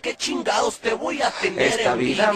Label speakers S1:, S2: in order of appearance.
S1: qué chingados te voy a tener Esta en vida